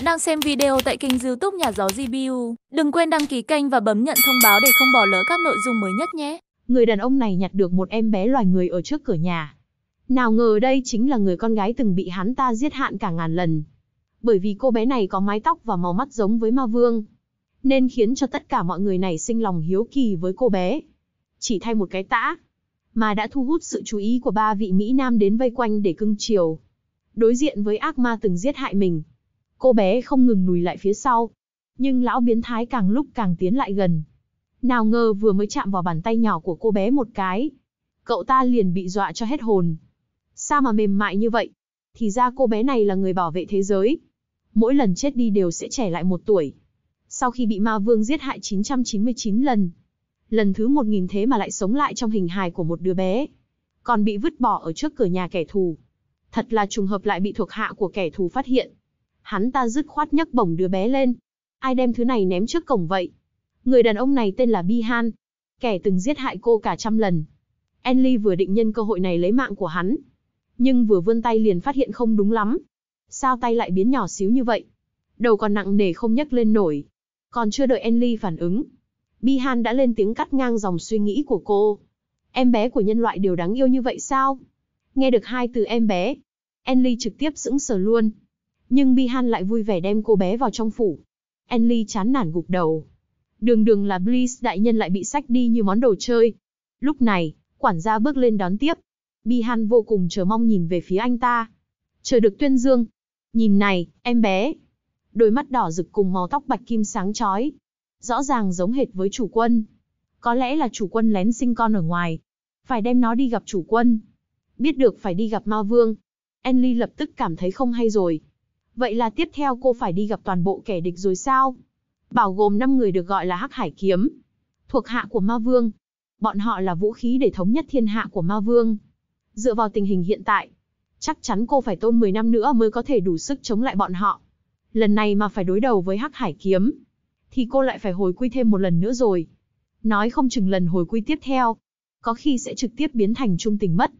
bạn đang xem video tại kênh youtube Nhà Gió GBU. Đừng quên đăng ký kênh và bấm nhận thông báo để không bỏ lỡ các nội dung mới nhất nhé. Người đàn ông này nhặt được một em bé loài người ở trước cửa nhà. Nào ngờ đây chính là người con gái từng bị hắn ta giết hạn cả ngàn lần. Bởi vì cô bé này có mái tóc và màu mắt giống với ma vương. Nên khiến cho tất cả mọi người này sinh lòng hiếu kỳ với cô bé. Chỉ thay một cái tã, mà đã thu hút sự chú ý của ba vị Mỹ Nam đến vây quanh để cưng chiều. Đối diện với ác ma từng giết hại mình, cô bé không ngừng lùi lại phía sau. Nhưng lão biến thái càng lúc càng tiến lại gần. Nào ngờ vừa mới chạm vào bàn tay nhỏ của cô bé một cái. Cậu ta liền bị dọa cho hết hồn. Sao mà mềm mại như vậy? Thì ra cô bé này là người bảo vệ thế giới. Mỗi lần chết đi đều sẽ trẻ lại một tuổi. Sau khi bị ma vương giết hại 999 lần. Lần thứ 1000 thế mà lại sống lại trong hình hài của một đứa bé. Còn bị vứt bỏ ở trước cửa nhà kẻ thù. Thật là trùng hợp lại bị thuộc hạ của kẻ thù phát hiện. Hắn ta dứt khoát nhấc bổng đứa bé lên. Ai đem thứ này ném trước cổng vậy? Người đàn ông này tên là Bihan. Kẻ từng giết hại cô cả trăm lần. Enly vừa định nhân cơ hội này lấy mạng của hắn. Nhưng vừa vươn tay liền phát hiện không đúng lắm. Sao tay lại biến nhỏ xíu như vậy? Đầu còn nặng nề không nhấc lên nổi. Còn chưa đợi Enly phản ứng. Bihan đã lên tiếng cắt ngang dòng suy nghĩ của cô. Em bé của nhân loại đều đáng yêu như vậy sao? Nghe được hai từ em bé, Enly trực tiếp sững sờ luôn. Nhưng Bihan lại vui vẻ đem cô bé vào trong phủ. Enly chán nản gục đầu. Đường đường là Bliss đại nhân lại bị sách đi như món đồ chơi. Lúc này, quản gia bước lên đón tiếp. Bihan vô cùng chờ mong nhìn về phía anh ta. Chờ được tuyên dương. Nhìn này, em bé. Đôi mắt đỏ rực cùng màu tóc bạch kim sáng chói. Rõ ràng giống hệt với chủ quân. Có lẽ là chủ quân lén sinh con ở ngoài. Phải đem nó đi gặp chủ quân. Biết được phải đi gặp ma vương. Enly lập tức cảm thấy không hay rồi. Vậy là tiếp theo cô phải đi gặp toàn bộ kẻ địch rồi sao? Bảo gồm 5 người được gọi là Hắc Hải Kiếm. Thuộc hạ của ma vương. Bọn họ là vũ khí để thống nhất thiên hạ của ma vương. Dựa vào tình hình hiện tại, chắc chắn cô phải tôn 10 năm nữa mới có thể đủ sức chống lại bọn họ. Lần này mà phải đối đầu với Hắc Hải Kiếm, thì cô lại phải hồi quy thêm một lần nữa rồi. Nói không chừng lần hồi quy tiếp theo, có khi sẽ trực tiếp biến thành trung tình mất.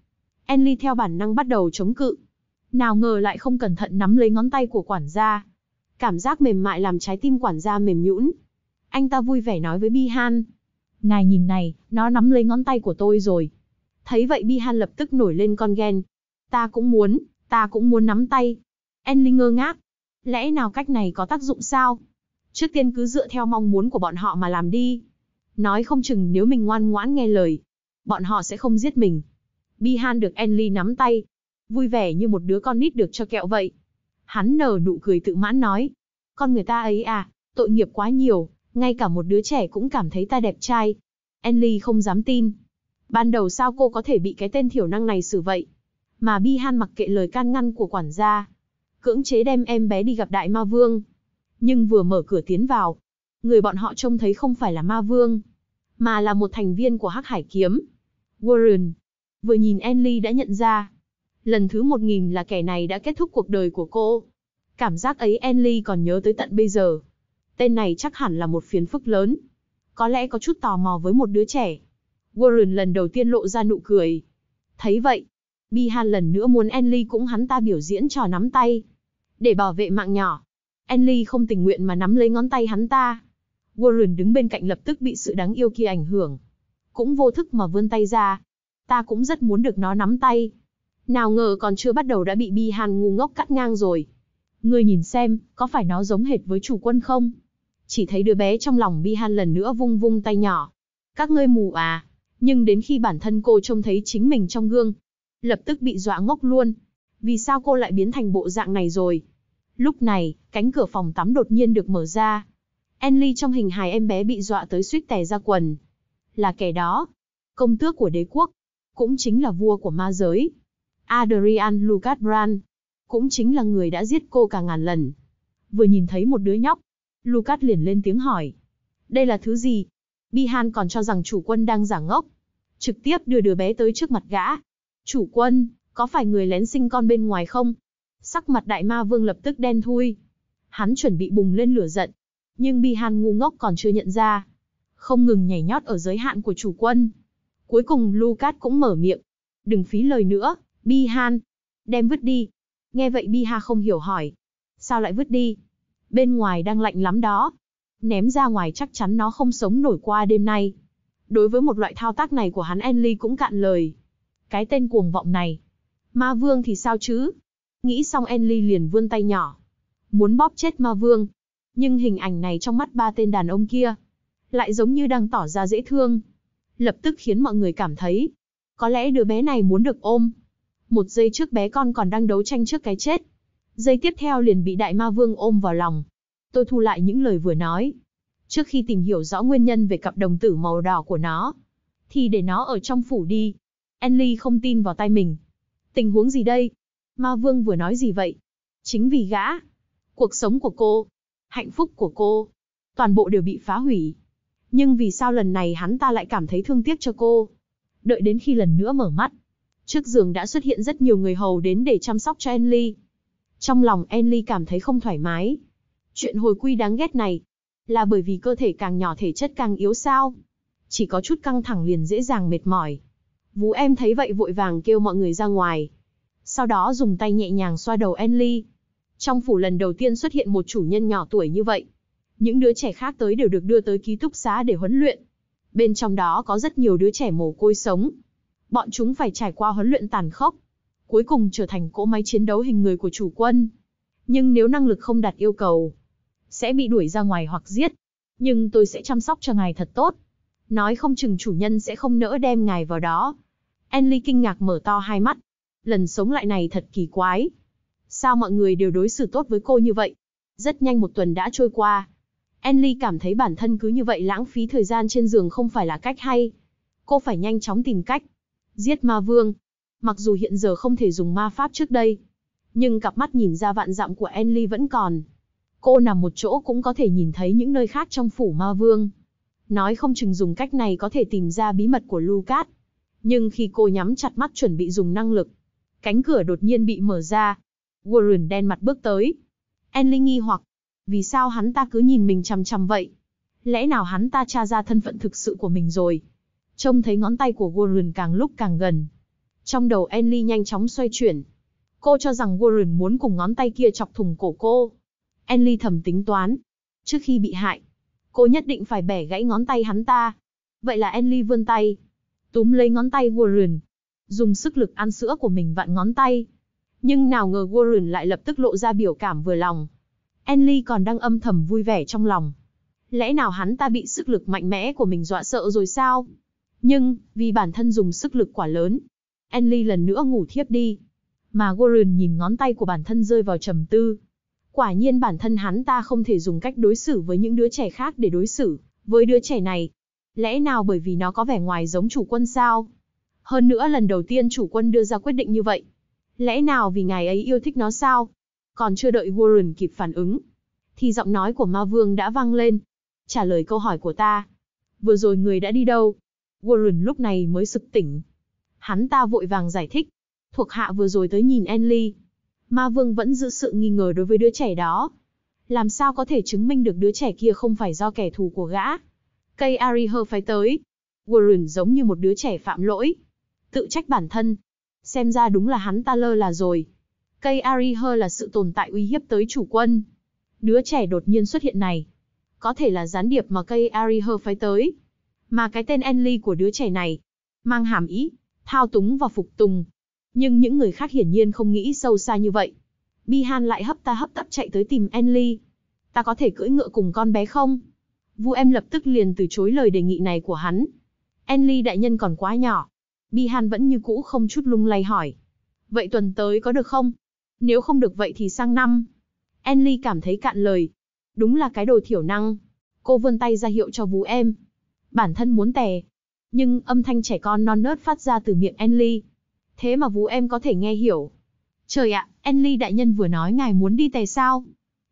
Enly theo bản năng bắt đầu chống cự. Nào ngờ lại không cẩn thận nắm lấy ngón tay của quản gia. Cảm giác mềm mại làm trái tim quản gia mềm nhũn. Anh ta vui vẻ nói với Bihan. Ngài nhìn này, nó nắm lấy ngón tay của tôi rồi. Thấy vậy Bihan lập tức nổi lên con ghen. Ta cũng muốn, ta cũng muốn nắm tay. Enly ngơ ngác. Lẽ nào cách này có tác dụng sao? Trước tiên cứ dựa theo mong muốn của bọn họ mà làm đi. Nói không chừng nếu mình ngoan ngoãn nghe lời, bọn họ sẽ không giết mình. Bihan được Enly nắm tay, vui vẻ như một đứa con nít được cho kẹo vậy. Hắn nở nụ cười tự mãn nói, con người ta ấy à, tội nghiệp quá nhiều, ngay cả một đứa trẻ cũng cảm thấy ta đẹp trai. Enly không dám tin. Ban đầu sao cô có thể bị cái tên thiểu năng này xử vậy? Mà Bihan mặc kệ lời can ngăn của quản gia. Cưỡng chế đem em bé đi gặp đại ma vương. Nhưng vừa mở cửa tiến vào, người bọn họ trông thấy không phải là ma vương, mà là một thành viên của Hắc Hải Kiếm. Warren. Vừa nhìn Enly đã nhận ra. Lần thứ 1000 là kẻ này đã kết thúc cuộc đời của cô. Cảm giác ấy Enly còn nhớ tới tận bây giờ. Tên này chắc hẳn là một phiền phức lớn. Có lẽ có chút tò mò với một đứa trẻ. Warren lần đầu tiên lộ ra nụ cười. Thấy vậy, Bihan lần nữa muốn Enly cũng hắn ta biểu diễn trò nắm tay. Để bảo vệ mạng nhỏ. Enly không tình nguyện mà nắm lấy ngón tay hắn ta. Warren đứng bên cạnh lập tức bị sự đáng yêu kia ảnh hưởng. Cũng vô thức mà vươn tay ra. Ta cũng rất muốn được nó nắm tay. Nào ngờ còn chưa bắt đầu đã bị Bihan ngu ngốc cắt ngang rồi. Ngươi nhìn xem, có phải nó giống hệt với chủ quân không? Chỉ thấy đứa bé trong lòng Bihan lần nữa vung vung tay nhỏ. Các ngươi mù à? Nhưng đến khi bản thân cô trông thấy chính mình trong gương, lập tức bị dọa ngốc luôn. Vì sao cô lại biến thành bộ dạng này rồi? Lúc này, cánh cửa phòng tắm đột nhiên được mở ra. Enly trong hình hài em bé bị dọa tới suýt tè ra quần. Là kẻ đó. Công tước của đế quốc. Cũng chính là vua của ma giới. Adrian Lucas Brand. Cũng chính là người đã giết cô cả ngàn lần. Vừa nhìn thấy một đứa nhóc. Lucas liền lên tiếng hỏi. Đây là thứ gì? Bihan còn cho rằng chủ quân đang giả ngốc. Trực tiếp đưa đứa bé tới trước mặt gã. Chủ quân, có phải người lén sinh con bên ngoài không? Sắc mặt đại ma vương lập tức đen thui. Hắn chuẩn bị bùng lên lửa giận. Nhưng Bihan ngu ngốc còn chưa nhận ra. Không ngừng nhảy nhót ở giới hạn của chủ quân. Cuối cùng Lucas cũng mở miệng. Đừng phí lời nữa, Bi Han, Đem vứt đi. Nghe vậy Bi Ha không hiểu hỏi. Sao lại vứt đi? Bên ngoài đang lạnh lắm đó. Ném ra ngoài chắc chắn nó không sống nổi qua đêm nay. Đối với một loại thao tác này của hắn Enly cũng cạn lời. Cái tên cuồng vọng này. Ma vương thì sao chứ? Nghĩ xong Enly liền vươn tay nhỏ. Muốn bóp chết ma vương. Nhưng hình ảnh này trong mắt ba tên đàn ông kia. Lại giống như đang tỏ ra dễ thương. Lập tức khiến mọi người cảm thấy. Có lẽ đứa bé này muốn được ôm. Một giây trước bé con còn đang đấu tranh trước cái chết. Giây tiếp theo liền bị đại ma vương ôm vào lòng. Tôi thu lại những lời vừa nói. Trước khi tìm hiểu rõ nguyên nhân về cặp đồng tử màu đỏ của nó, thì để nó ở trong phủ đi. Enly không tin vào tay mình. Tình huống gì đây? Ma vương vừa nói gì vậy? Chính vì gã. Cuộc sống của cô, hạnh phúc của cô, toàn bộ đều bị phá hủy. Nhưng vì sao lần này hắn ta lại cảm thấy thương tiếc cho cô? Đợi đến khi lần nữa mở mắt, trước giường đã xuất hiện rất nhiều người hầu đến để chăm sóc cho Enly. Trong lòng Enly cảm thấy không thoải mái. Chuyện hồi quy đáng ghét này, là bởi vì cơ thể càng nhỏ thể chất càng yếu sao? Chỉ có chút căng thẳng liền dễ dàng mệt mỏi. Vú em thấy vậy vội vàng kêu mọi người ra ngoài. Sau đó dùng tay nhẹ nhàng xoa đầu Enly. Trong phủ lần đầu tiên xuất hiện một chủ nhân nhỏ tuổi như vậy. Những đứa trẻ khác tới đều được đưa tới ký túc xá để huấn luyện. Bên trong đó có rất nhiều đứa trẻ mồ côi sống. Bọn chúng phải trải qua huấn luyện tàn khốc. Cuối cùng trở thành cỗ máy chiến đấu hình người của chủ quân. Nhưng nếu năng lực không đạt yêu cầu, sẽ bị đuổi ra ngoài hoặc giết. Nhưng tôi sẽ chăm sóc cho ngài thật tốt. Nói không chừng chủ nhân sẽ không nỡ đem ngài vào đó. Enly kinh ngạc mở to hai mắt. Lần sống lại này thật kỳ quái. Sao mọi người đều đối xử tốt với cô như vậy? Rất nhanh một tuần đã trôi qua. Enly cảm thấy bản thân cứ như vậy lãng phí thời gian trên giường không phải là cách hay. Cô phải nhanh chóng tìm cách. Giết ma vương. Mặc dù hiện giờ không thể dùng ma pháp trước đây. Nhưng cặp mắt nhìn ra vạn dặm của Enly vẫn còn. Cô nằm một chỗ cũng có thể nhìn thấy những nơi khác trong phủ ma vương. Nói không chừng dùng cách này có thể tìm ra bí mật của Lucas. Nhưng khi cô nhắm chặt mắt chuẩn bị dùng năng lực, cánh cửa đột nhiên bị mở ra. Warren đen mặt bước tới. Enly nghi hoặc, vì sao hắn ta cứ nhìn mình chằm chằm vậy? Lẽ nào hắn ta tra ra thân phận thực sự của mình rồi? Trông thấy ngón tay của Warren càng lúc càng gần. Trong đầu Enly nhanh chóng xoay chuyển. Cô cho rằng Warren muốn cùng ngón tay kia chọc thủng cổ cô. Enly thầm tính toán. Trước khi bị hại, cô nhất định phải bẻ gãy ngón tay hắn ta. Vậy là Enly vươn tay, túm lấy ngón tay Warren, dùng sức lực ăn sữa của mình vặn ngón tay. Nhưng nào ngờ Warren lại lập tức lộ ra biểu cảm vừa lòng. Enly còn đang âm thầm vui vẻ trong lòng. Lẽ nào hắn ta bị sức lực mạnh mẽ của mình dọa sợ rồi sao? Nhưng, vì bản thân dùng sức lực quả lớn, Enly lần nữa ngủ thiếp đi. Mà Warren nhìn ngón tay của bản thân rơi vào trầm tư. Quả nhiên bản thân hắn ta không thể dùng cách đối xử với những đứa trẻ khác để đối xử với đứa trẻ này. Lẽ nào bởi vì nó có vẻ ngoài giống chủ quân sao? Hơn nữa lần đầu tiên chủ quân đưa ra quyết định như vậy. Lẽ nào vì ngài ấy yêu thích nó sao? Còn chưa đợi Warren kịp phản ứng, thì giọng nói của ma vương đã vang lên. Trả lời câu hỏi của ta. Vừa rồi người đã đi đâu? Warren lúc này mới sực tỉnh. Hắn ta vội vàng giải thích. Thuộc hạ vừa rồi tới nhìn Enly. Ma vương vẫn giữ sự nghi ngờ đối với đứa trẻ đó. Làm sao có thể chứng minh được đứa trẻ kia không phải do kẻ thù của gã? Cây Ariher phải tới. Warren giống như một đứa trẻ phạm lỗi. Tự trách bản thân. Xem ra đúng là hắn ta lơ là rồi. Cây Ariher là sự tồn tại uy hiếp tới chủ quân. Đứa trẻ đột nhiên xuất hiện này. Có thể là gián điệp mà cây Ariher phải tới. Mà cái tên Enly của đứa trẻ này. Mang hàm ý, thao túng và phục tùng. Nhưng những người khác hiển nhiên không nghĩ sâu xa như vậy. Bihan lại hấp ta hấp tấp chạy tới tìm Enly. Ta có thể cưỡi ngựa cùng con bé không? Vu em lập tức liền từ chối lời đề nghị này của hắn. Enly đại nhân còn quá nhỏ. Bihan vẫn như cũ không chút lung lay hỏi. Vậy tuần tới có được không? Nếu không được vậy thì sang năm. Enly cảm thấy cạn lời. Đúng là cái đồ thiểu năng. Cô vươn tay ra hiệu cho Vũ em. Bản thân muốn tè. Nhưng âm thanh trẻ con non nớt phát ra từ miệng Enly. Thế mà vú em có thể nghe hiểu. Trời ạ, Enly đại nhân vừa nói ngài muốn đi tè sao?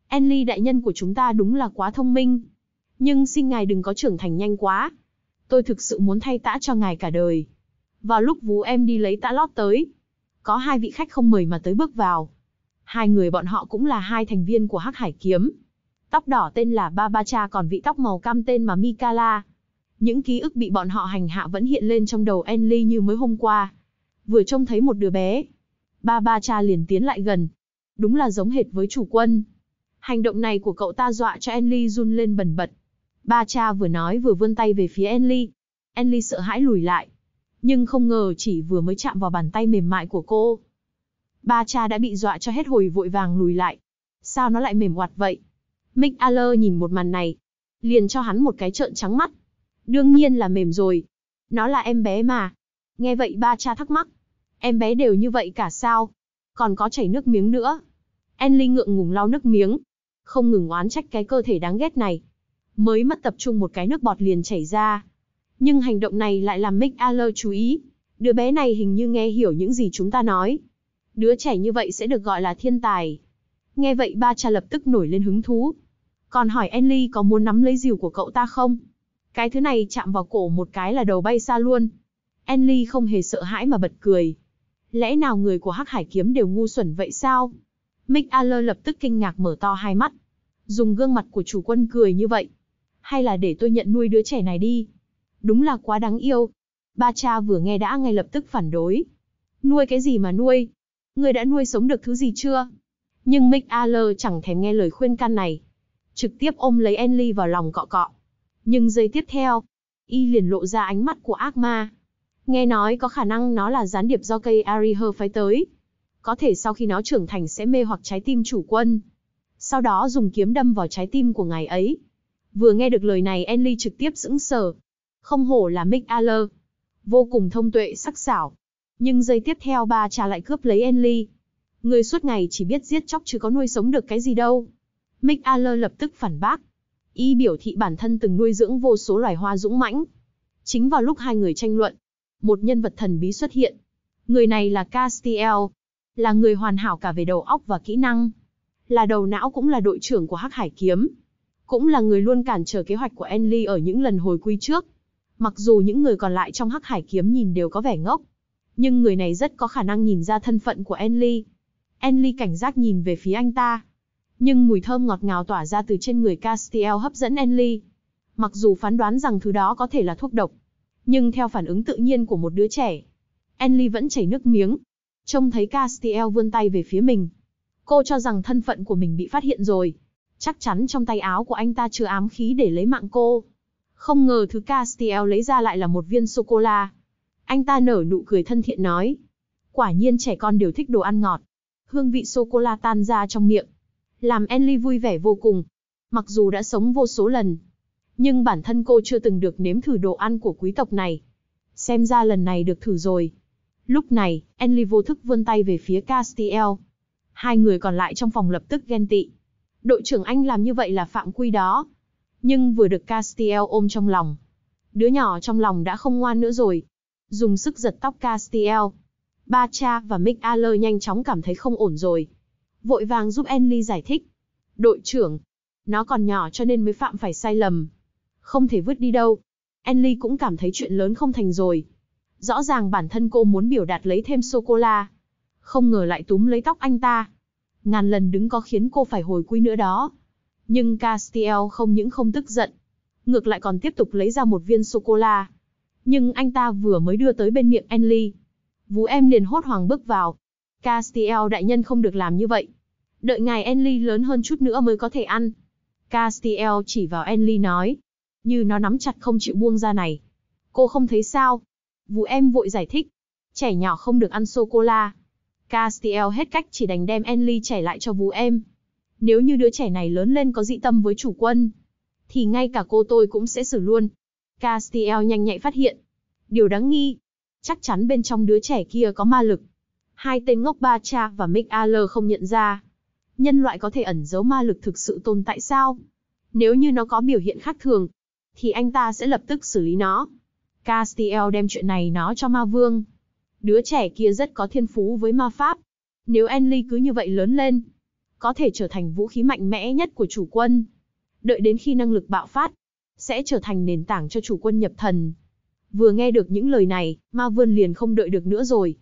Enly đại nhân của chúng ta đúng là quá thông minh. Nhưng xin ngài đừng có trưởng thành nhanh quá. Tôi thực sự muốn thay tã cho ngài cả đời. Vào lúc vú em đi lấy tã lót tới, có hai vị khách không mời mà tới bước vào. Hai người bọn họ cũng là hai thành viên của Hắc Hải Kiếm. Tóc đỏ tên là Ba Ba Cha còn vị tóc màu cam tên mà Mikala. Những ký ức bị bọn họ hành hạ vẫn hiện lên trong đầu Enly như mới hôm qua. Vừa trông thấy một đứa bé. Ba Ba Cha liền tiến lại gần. Đúng là giống hệt với chủ quân. Hành động này của cậu ta dọa cho Enly run lên bần bật. Ba cha vừa nói vừa vươn tay về phía Enly. Enly sợ hãi lùi lại. Nhưng không ngờ chỉ vừa mới chạm vào bàn tay mềm mại của cô. Ba cha đã bị dọa cho hết hồi vội vàng lùi lại. Sao nó lại mềm hoạt vậy? Mick Aller nhìn một màn này. Liền cho hắn một cái trợn trắng mắt. Đương nhiên là mềm rồi. Nó là em bé mà. Nghe vậy ba cha thắc mắc. Em bé đều như vậy cả sao? Còn có chảy nước miếng nữa. Enly ngượng ngùng lau nước miếng. Không ngừng oán trách cái cơ thể đáng ghét này. Mới mất tập trung một cái nước bọt liền chảy ra. Nhưng hành động này lại làm Mick Aller chú ý. Đứa bé này hình như nghe hiểu những gì chúng ta nói. Đứa trẻ như vậy sẽ được gọi là thiên tài. Nghe vậy ba cha lập tức nổi lên hứng thú. Còn hỏi Enly có muốn nắm lấy rìu của cậu ta không? Cái thứ này chạm vào cổ một cái là đầu bay xa luôn. Enly không hề sợ hãi mà bật cười. Lẽ nào người của Hắc Hải Kiếm đều ngu xuẩn vậy sao? Mick Aller lập tức kinh ngạc mở to hai mắt. Dùng gương mặt của chủ quân cười như vậy. Hay là để tôi nhận nuôi đứa trẻ này đi? Đúng là quá đáng yêu. Ba cha vừa nghe đã ngay lập tức phản đối. Nuôi cái gì mà nuôi? Người đã nuôi sống được thứ gì chưa? Nhưng Mick Aller chẳng thèm nghe lời khuyên can này. Trực tiếp ôm lấy Enly vào lòng cọ cọ. Nhưng giây tiếp theo, y liền lộ ra ánh mắt của ác ma. Nghe nói có khả năng nó là gián điệp do cây Ariher phái tới. Có thể sau khi nó trưởng thành sẽ mê hoặc trái tim chủ quân. Sau đó dùng kiếm đâm vào trái tim của ngài ấy. Vừa nghe được lời này Enly trực tiếp sững sờ. Không hổ là Mick Aller. Vô cùng thông tuệ sắc sảo. Nhưng giây tiếp theo ba cha lại cướp lấy Enly. Người suốt ngày chỉ biết giết chóc chứ có nuôi sống được cái gì đâu. Mick Aller lập tức phản bác. Y biểu thị bản thân từng nuôi dưỡng vô số loài hoa dũng mãnh. Chính vào lúc hai người tranh luận, một nhân vật thần bí xuất hiện. Người này là Castiel, là người hoàn hảo cả về đầu óc và kỹ năng. Là đầu não cũng là đội trưởng của Hắc Hải Kiếm. Cũng là người luôn cản trở kế hoạch của Enly ở những lần hồi quy trước. Mặc dù những người còn lại trong Hắc Hải Kiếm nhìn đều có vẻ ngốc, nhưng người này rất có khả năng nhìn ra thân phận của Enly. Enly cảnh giác nhìn về phía anh ta. Nhưng mùi thơm ngọt ngào tỏa ra từ trên người Castiel hấp dẫn Enly. Mặc dù phán đoán rằng thứ đó có thể là thuốc độc, nhưng theo phản ứng tự nhiên của một đứa trẻ, Enly vẫn chảy nước miếng. Trông thấy Castiel vươn tay về phía mình. Cô cho rằng thân phận của mình bị phát hiện rồi. Chắc chắn trong tay áo của anh ta chứa ám khí để lấy mạng cô. Không ngờ thứ Castiel lấy ra lại là một viên sô-cô-la. Anh ta nở nụ cười thân thiện nói. Quả nhiên trẻ con đều thích đồ ăn ngọt. Hương vị sô-cô-la tan ra trong miệng. Làm Enly vui vẻ vô cùng. Mặc dù đã sống vô số lần. Nhưng bản thân cô chưa từng được nếm thử đồ ăn của quý tộc này. Xem ra lần này được thử rồi. Lúc này, Enly vô thức vươn tay về phía Castiel. Hai người còn lại trong phòng lập tức ghen tị. Đội trưởng anh làm như vậy là phạm quy đó. Nhưng vừa được Castiel ôm trong lòng. Đứa nhỏ trong lòng đã không ngoan nữa rồi. Dùng sức giật tóc Castiel. Ba cha và Mick Aller nhanh chóng cảm thấy không ổn rồi. Vội vàng giúp Enly giải thích. Đội trưởng, nó còn nhỏ cho nên mới phạm phải sai lầm. Không thể vứt đi đâu. Enly cũng cảm thấy chuyện lớn không thành rồi. Rõ ràng bản thân cô muốn biểu đạt lấy thêm sô-cô-la. Không ngờ lại túm lấy tóc anh ta. Ngàn lần đứng có khiến cô phải hồi quy nữa đó. Nhưng Castiel không những không tức giận. Ngược lại còn tiếp tục lấy ra một viên sô-cô-la. Nhưng anh ta vừa mới đưa tới bên miệng Enly. Vú em liền hốt hoảng bước vào. Castiel đại nhân không được làm như vậy. Đợi ngài Enly lớn hơn chút nữa mới có thể ăn. Castiel chỉ vào Enly nói. Như nó nắm chặt không chịu buông ra này. Cô không thấy sao? Vú em vội giải thích. Trẻ nhỏ không được ăn sô-cô-la. Castiel hết cách chỉ đành đem Enly trẻ lại cho vú em. Nếu như đứa trẻ này lớn lên có dị tâm với chủ quân, thì ngay cả cô tôi cũng sẽ xử luôn. Castiel nhanh nhạy phát hiện. Điều đáng nghi, chắc chắn bên trong đứa trẻ kia có ma lực. Hai tên ngốc ba cha và Mick Aller không nhận ra. Nhân loại có thể ẩn giấu ma lực thực sự tồn tại sao? Nếu như nó có biểu hiện khác thường, thì anh ta sẽ lập tức xử lý nó. Castiel đem chuyện này nói cho ma vương. Đứa trẻ kia rất có thiên phú với ma pháp. Nếu Enly cứ như vậy lớn lên, có thể trở thành vũ khí mạnh mẽ nhất của chủ quân. Đợi đến khi năng lực bạo phát, sẽ trở thành nền tảng cho chủ quân nhập thần. Vừa nghe được những lời này, ma vương liền không đợi được nữa rồi.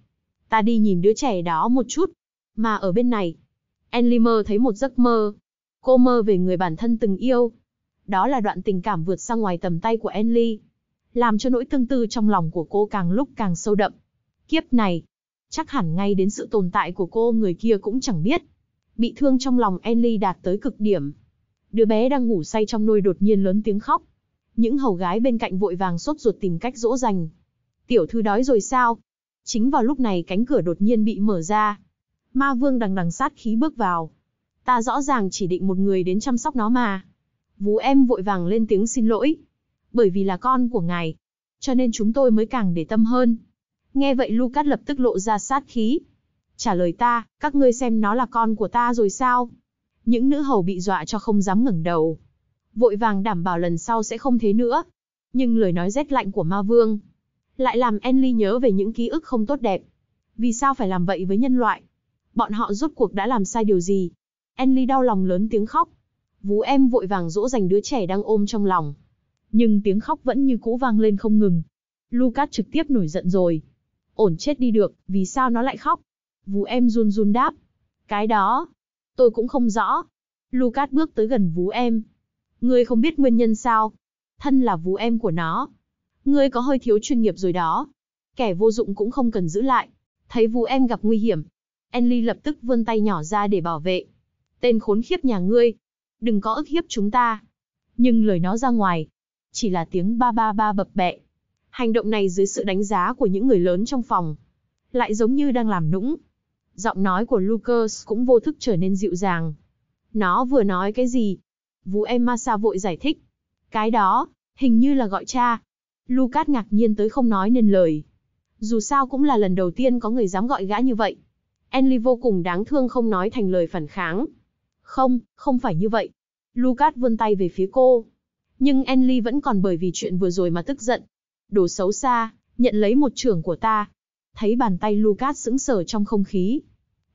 Ta đi nhìn đứa trẻ đó một chút. Mà ở bên này, Enlimer thấy một giấc mơ. Cô mơ về người bản thân từng yêu. Đó là đoạn tình cảm vượt ra ngoài tầm tay của Enly. Làm cho nỗi tương tư trong lòng của cô càng lúc càng sâu đậm. Kiếp này, chắc hẳn ngay đến sự tồn tại của cô người kia cũng chẳng biết. Bị thương trong lòng Enly đạt tới cực điểm. Đứa bé đang ngủ say trong nôi đột nhiên lớn tiếng khóc. Những hầu gái bên cạnh vội vàng sốt ruột tìm cách dỗ dành. Tiểu thư đói rồi sao? Chính vào lúc này cánh cửa đột nhiên bị mở ra. Ma vương đằng đằng sát khí bước vào. Ta rõ ràng chỉ định một người đến chăm sóc nó mà. Vú em vội vàng lên tiếng xin lỗi. Bởi vì là con của ngài. Cho nên chúng tôi mới càng để tâm hơn. Nghe vậy Lucas lập tức lộ ra sát khí. Trả lời ta, các ngươi xem nó là con của ta rồi sao? Những nữ hầu bị dọa cho không dám ngẩng đầu. Vội vàng đảm bảo lần sau sẽ không thế nữa. Nhưng lời nói rét lạnh của ma vương lại làm Enly nhớ về những ký ức không tốt đẹp. Vì sao phải làm vậy với nhân loại? Bọn họ rốt cuộc đã làm sai điều gì? Enly đau lòng lớn tiếng khóc. Vú em vội vàng dỗ dành đứa trẻ đang ôm trong lòng. Nhưng tiếng khóc vẫn như cũ vang lên không ngừng. Lucas trực tiếp nổi giận rồi. Ổn chết đi được, vì sao nó lại khóc? Vú em run run đáp. Cái đó, tôi cũng không rõ. Lucas bước tới gần vú em. Ngươi không biết nguyên nhân sao? Thân là vú em của nó. Ngươi có hơi thiếu chuyên nghiệp rồi đó. Kẻ vô dụng cũng không cần giữ lại. Thấy vú em gặp nguy hiểm. Enly lập tức vươn tay nhỏ ra để bảo vệ. Tên khốn khiếp nhà ngươi. Đừng có ức hiếp chúng ta. Nhưng lời nó ra ngoài. Chỉ là tiếng ba ba ba bập bẹ. Hành động này dưới sự đánh giá của những người lớn trong phòng. Lại giống như đang làm nũng. Giọng nói của Lucas cũng vô thức trở nên dịu dàng. Nó vừa nói cái gì? Vũ em Masa vội giải thích. Cái đó, hình như là gọi cha. Lucas ngạc nhiên tới không nói nên lời. Dù sao cũng là lần đầu tiên có người dám gọi gã như vậy. Enly vô cùng đáng thương không nói thành lời phản kháng. Không, không phải như vậy. Lucas vươn tay về phía cô. Nhưng Enly vẫn còn bởi vì chuyện vừa rồi mà tức giận. Đồ xấu xa, nhận lấy một trưởng của ta. Thấy bàn tay Lucas sững sờ trong không khí.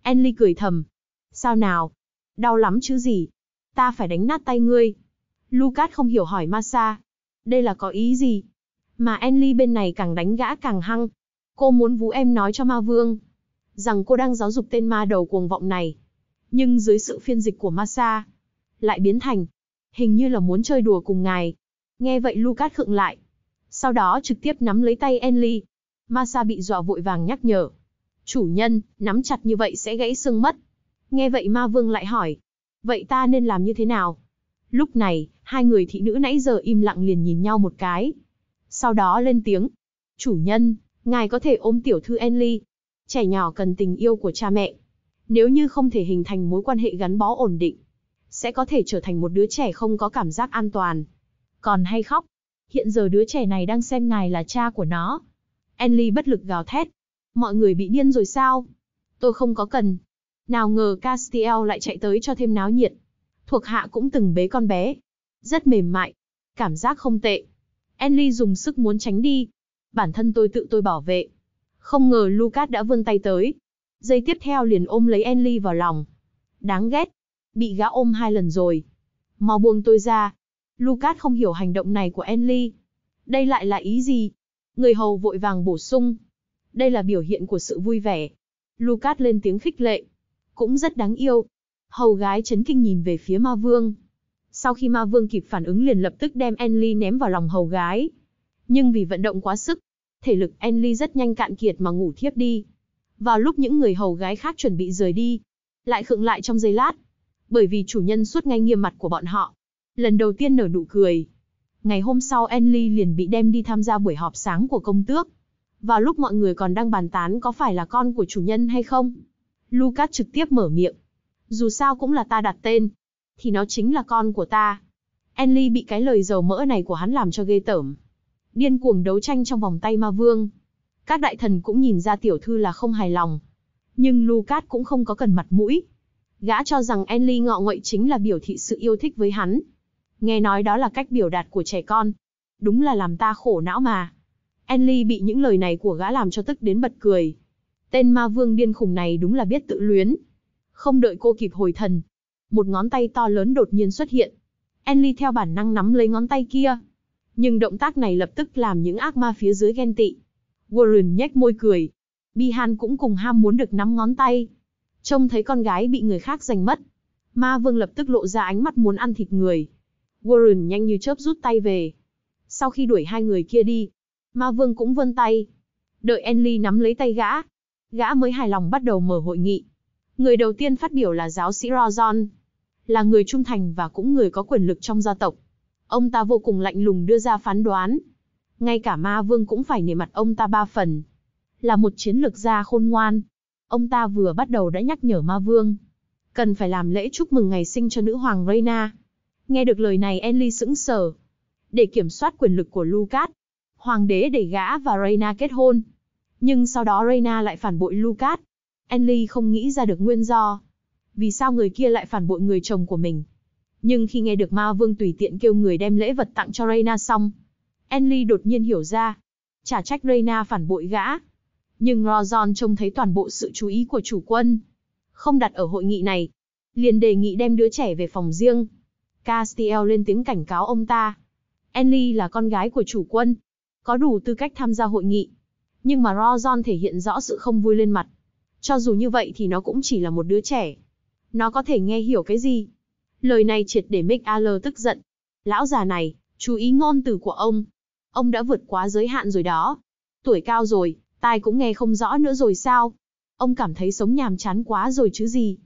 Enly cười thầm. Sao nào? Đau lắm chứ gì? Ta phải đánh nát tay ngươi. Lucas không hiểu hỏi Masa. Đây là có ý gì? Mà Enly bên này càng đánh gã càng hăng. Cô muốn vú em nói cho ma vương. Rằng cô đang giáo dục tên ma đầu cuồng vọng này. Nhưng dưới sự phiên dịch của Masa. Lại biến thành. Hình như là muốn chơi đùa cùng ngài. Nghe vậy Lucas khựng lại. Sau đó trực tiếp nắm lấy tay Enly. Masa bị dọa vội vàng nhắc nhở. Chủ nhân, nắm chặt như vậy sẽ gãy xương mất. Nghe vậy ma vương lại hỏi. Vậy ta nên làm như thế nào? Lúc này, hai người thị nữ nãy giờ im lặng liền nhìn nhau một cái. Sau đó lên tiếng. Chủ nhân, ngài có thể ôm tiểu thư Enly. Trẻ nhỏ cần tình yêu của cha mẹ. Nếu như không thể hình thành mối quan hệ gắn bó ổn định, sẽ có thể trở thành một đứa trẻ không có cảm giác an toàn. Còn hay khóc. Hiện giờ đứa trẻ này đang xem ngài là cha của nó. Enly bất lực gào thét. Mọi người bị điên rồi sao? Tôi không có cần. Nào ngờ Castiel lại chạy tới cho thêm náo nhiệt. Thuộc hạ cũng từng bế con bé. Rất mềm mại. Cảm giác không tệ. Enly dùng sức muốn tránh đi. Bản thân tôi tự tôi bảo vệ. Không ngờ Lucas đã vươn tay tới. Giây tiếp theo liền ôm lấy Enly vào lòng. Đáng ghét. Bị gã ôm hai lần rồi. Mau buông tôi ra. Lucas không hiểu hành động này của Enly. Đây lại là ý gì? Người hầu vội vàng bổ sung. Đây là biểu hiện của sự vui vẻ. Lucas lên tiếng khích lệ. Cũng rất đáng yêu. Hầu gái chấn kinh nhìn về phía ma vương. Sau khi ma vương kịp phản ứng liền lập tức đem Enly ném vào lòng hầu gái. Nhưng vì vận động quá sức, thể lực Enly rất nhanh cạn kiệt mà ngủ thiếp đi. Vào lúc những người hầu gái khác chuẩn bị rời đi, lại khựng lại trong giây lát. Bởi vì chủ nhân suốt ngay nghiêm mặt của bọn họ. Lần đầu tiên nở nụ cười. Ngày hôm sau Enly liền bị đem đi tham gia buổi họp sáng của công tước. Vào lúc mọi người còn đang bàn tán có phải là con của chủ nhân hay không. Lucas trực tiếp mở miệng. Dù sao cũng là ta đặt tên, thì nó chính là con của ta. Enly bị cái lời dầu mỡ này của hắn làm cho ghê tởm. Điên cuồng đấu tranh trong vòng tay ma vương. Các đại thần cũng nhìn ra tiểu thư là không hài lòng. Nhưng Lucas cũng không có cần mặt mũi. Gã cho rằng Enly ngọ nguậy chính là biểu thị sự yêu thích với hắn. Nghe nói đó là cách biểu đạt của trẻ con. Đúng là làm ta khổ não mà. Enly bị những lời này của gã làm cho tức đến bật cười. Tên ma vương điên khùng này đúng là biết tự luyến. Không đợi cô kịp hồi thần, một ngón tay to lớn đột nhiên xuất hiện. Enly theo bản năng nắm lấy ngón tay kia. Nhưng động tác này lập tức làm những ác ma phía dưới ghen tị. Warren nhếch môi cười. Bihan cũng cùng ham muốn được nắm ngón tay. Trông thấy con gái bị người khác giành mất. Ma vương lập tức lộ ra ánh mắt muốn ăn thịt người. Warren nhanh như chớp rút tay về. Sau khi đuổi hai người kia đi, ma vương cũng vươn tay. Đợi Enly nắm lấy tay gã. Gã mới hài lòng bắt đầu mở hội nghị. Người đầu tiên phát biểu là giáo sĩ Rozon, là người trung thành và cũng người có quyền lực trong gia tộc. Ông ta vô cùng lạnh lùng đưa ra phán đoán. Ngay cả ma vương cũng phải nể mặt ông ta ba phần. Là một chiến lược gia khôn ngoan. Ông ta vừa bắt đầu đã nhắc nhở ma vương. Cần phải làm lễ chúc mừng ngày sinh cho nữ hoàng Reina. Nghe được lời này Enly sững sờ. Để kiểm soát quyền lực của Lucas, hoàng đế để gã và Reina kết hôn. Nhưng sau đó Reina lại phản bội Lucas. Enly không nghĩ ra được nguyên do. Vì sao người kia lại phản bội người chồng của mình? Nhưng khi nghe được Ma Vương tùy tiện kêu người đem lễ vật tặng cho Reina xong, Enly đột nhiên hiểu ra. Chả trách Reina phản bội gã. Nhưng Rozon trông thấy toàn bộ sự chú ý của chủ quân. Không đặt ở hội nghị này. Liền đề nghị đem đứa trẻ về phòng riêng. Castiel lên tiếng cảnh cáo ông ta. Enly là con gái của chủ quân. Có đủ tư cách tham gia hội nghị. Nhưng mà Rozon thể hiện rõ sự không vui lên mặt. Cho dù như vậy thì nó cũng chỉ là một đứa trẻ. Nó có thể nghe hiểu cái gì? Lời này triệt để Mick Aller tức giận. Lão già này, chú ý ngôn từ của ông. Ông đã vượt quá giới hạn rồi đó. Tuổi cao rồi, tai cũng nghe không rõ nữa rồi sao? Ông cảm thấy sống nhàm chán quá rồi chứ gì?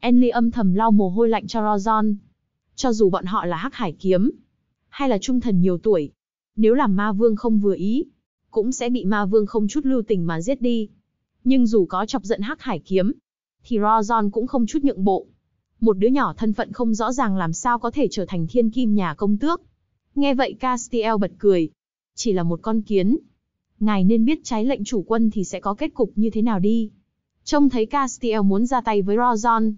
Enly âm thầm lau mồ hôi lạnh cho Rozon. Cho dù bọn họ là hắc hải kiếm, hay là trung thần nhiều tuổi, nếu làm ma vương không vừa ý, cũng sẽ bị ma vương không chút lưu tình mà giết đi. Nhưng dù có chọc giận hắc hải kiếm, thì Rozon cũng không chút nhượng bộ. Một đứa nhỏ thân phận không rõ ràng làm sao có thể trở thành thiên kim nhà công tước. Nghe vậy Castiel bật cười. Chỉ là một con kiến. Ngài nên biết trái lệnh chủ quân thì sẽ có kết cục như thế nào đi. Trông thấy Castiel muốn ra tay với Rozon.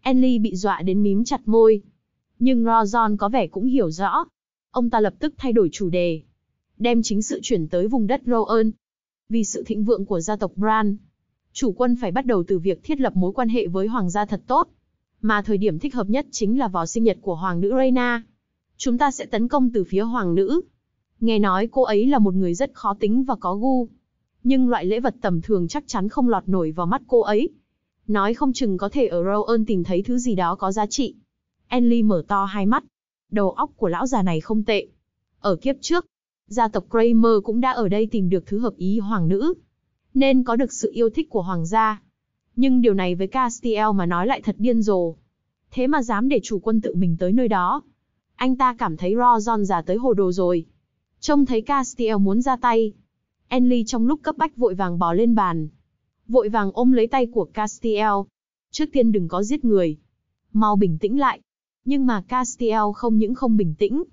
Enly bị dọa đến mím chặt môi. Nhưng Rozon có vẻ cũng hiểu rõ. Ông ta lập tức thay đổi chủ đề. Đem chính sự chuyển tới vùng đất Rowan. Vì sự thịnh vượng của gia tộc Bran, chủ quân phải bắt đầu từ việc thiết lập mối quan hệ với hoàng gia thật tốt. Mà thời điểm thích hợp nhất chính là vào sinh nhật của hoàng nữ Reina. Chúng ta sẽ tấn công từ phía hoàng nữ. Nghe nói cô ấy là một người rất khó tính và có gu. Nhưng loại lễ vật tầm thường chắc chắn không lọt nổi vào mắt cô ấy. Nói không chừng có thể ở Rowan tìm thấy thứ gì đó có giá trị. Enly mở to hai mắt. Đầu óc của lão già này không tệ. Ở kiếp trước, gia tộc Kramer cũng đã ở đây tìm được thứ hợp ý hoàng nữ. Nên có được sự yêu thích của hoàng gia. Nhưng điều này với Castiel mà nói lại thật điên rồ. Thế mà dám để chủ quân tự mình tới nơi đó. Anh ta cảm thấy Rozon già tới hồ đồ rồi. Trông thấy Castiel muốn ra tay. Enly trong lúc cấp bách vội vàng bò lên bàn. Vội vàng ôm lấy tay của Castiel. Trước tiên đừng có giết người. Mau bình tĩnh lại. Nhưng mà Castiel không những không bình tĩnh.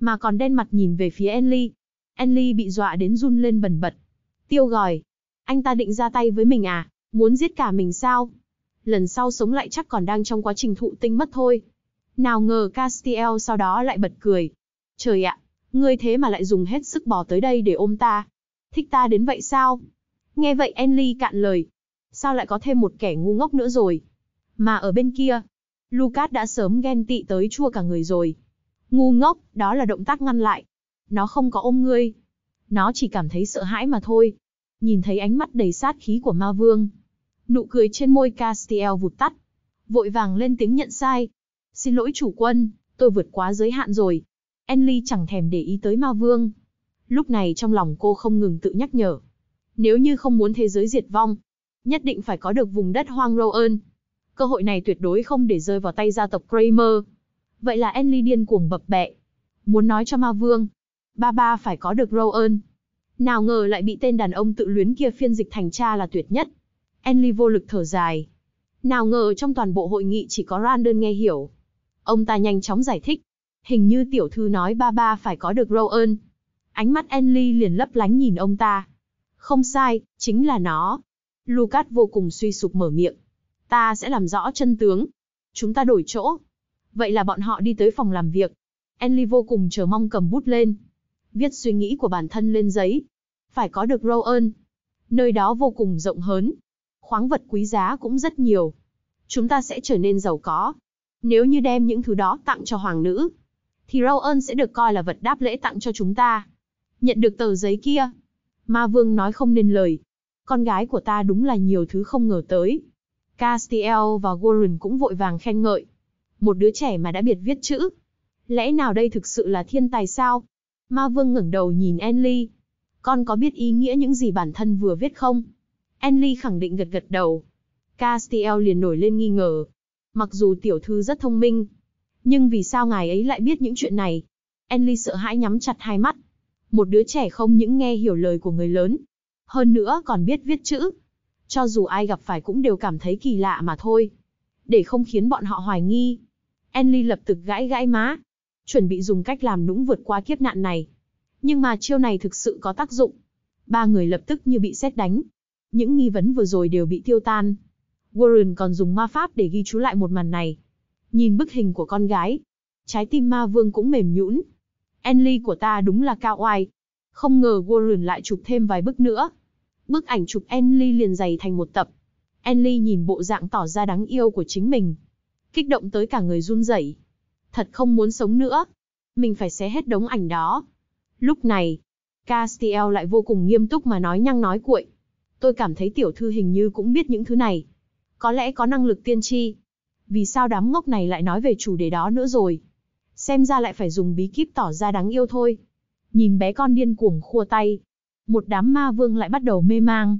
Mà còn đen mặt nhìn về phía Enly. Enly bị dọa đến run lên bần bật. Tiêu gòi. Anh ta định ra tay với mình à? Muốn giết cả mình sao? Lần sau sống lại chắc còn đang trong quá trình thụ tinh mất thôi. Nào ngờ Castiel sau đó lại bật cười. Trời ạ, ngươi thế mà lại dùng hết sức bỏ tới đây để ôm ta. Thích ta đến vậy sao? Nghe vậy Enly cạn lời. Sao lại có thêm một kẻ ngu ngốc nữa rồi? Mà ở bên kia, Lucas đã sớm ghen tị tới chua cả người rồi. Ngu ngốc, đó là động tác ngăn lại. Nó không có ôm ngươi. Nó chỉ cảm thấy sợ hãi mà thôi. Nhìn thấy ánh mắt đầy sát khí của ma vương, Nụ cười trên môi Castiel vụt tắt. Vội vàng lên tiếng nhận sai. Xin lỗi chủ quân, tôi vượt quá giới hạn rồi. Enly chẳng thèm để ý tới ma vương. Lúc này trong lòng cô không ngừng tự nhắc nhở. Nếu như không muốn thế giới diệt vong, nhất định phải có được vùng đất hoang Rowan. Cơ hội này tuyệt đối không để rơi vào tay gia tộc Kramer. Vậy là Enly điên cuồng bập bẹ. Muốn nói cho ma vương, ba ba phải có được Rowan. Nào ngờ lại bị tên đàn ông tự luyến kia phiên dịch thành cha là tuyệt nhất. Enly vô lực thở dài. Nào ngờ trong toàn bộ hội nghị chỉ có Randon nghe hiểu. Ông ta nhanh chóng giải thích. Hình như tiểu thư nói ba ba phải có được Rowan. Ánh mắt Enly liền lấp lánh nhìn ông ta. Không sai, chính là nó. Lucas vô cùng suy sụp mở miệng. Ta sẽ làm rõ chân tướng. Chúng ta đổi chỗ. Vậy là bọn họ đi tới phòng làm việc. Enly vô cùng chờ mong cầm bút lên. Viết suy nghĩ của bản thân lên giấy. Phải có được Rowan. Nơi đó vô cùng rộng hớn, khoáng vật quý giá cũng rất nhiều. Chúng ta sẽ trở nên giàu có. Nếu như đem những thứ đó tặng cho hoàng nữ, thì Rowan sẽ được coi là vật đáp lễ tặng cho chúng ta. Nhận được tờ giấy kia, Ma Vương nói không nên lời. Con gái của ta đúng là nhiều thứ không ngờ tới. Castiel và Warren cũng vội vàng khen ngợi. Một đứa trẻ mà đã biệt viết chữ. Lẽ nào đây thực sự là thiên tài sao? Ma Vương ngẩng đầu nhìn Enly. Con có biết ý nghĩa những gì bản thân vừa viết không? Enly khẳng định gật gật đầu. Castiel liền nổi lên nghi ngờ. Mặc dù tiểu thư rất thông minh, nhưng vì sao ngài ấy lại biết những chuyện này? Enly sợ hãi nhắm chặt hai mắt. Một đứa trẻ không những nghe hiểu lời của người lớn, hơn nữa còn biết viết chữ. Cho dù ai gặp phải cũng đều cảm thấy kỳ lạ mà thôi. Để không khiến bọn họ hoài nghi. Enly lập tức gãi gãi má. Chuẩn bị dùng cách làm nũng vượt qua kiếp nạn này. Nhưng mà chiêu này thực sự có tác dụng. Ba người lập tức như bị xét đánh. Những nghi vấn vừa rồi đều bị tiêu tan. Warren còn dùng ma pháp để ghi chú lại một màn này. Nhìn bức hình của con gái. Trái tim ma vương cũng mềm nhũn. Enly của ta đúng là cao oai. Không ngờ Warren lại chụp thêm vài bức nữa. Bức ảnh chụp Enly liền dày thành một tập. Enly nhìn bộ dạng tỏ ra đáng yêu của chính mình. Kích động tới cả người run rẩy. Thật không muốn sống nữa. Mình phải xé hết đống ảnh đó. Lúc này, Castiel lại vô cùng nghiêm túc mà nói nhăng nói cuội. Tôi cảm thấy tiểu thư hình như cũng biết những thứ này. Có lẽ có năng lực tiên tri. Vì sao đám ngốc này lại nói về chủ đề đó nữa rồi? Xem ra lại phải dùng bí kíp tỏ ra đáng yêu thôi. Nhìn bé con điên cuồng khua tay. Một đám ma vương lại bắt đầu mê mang.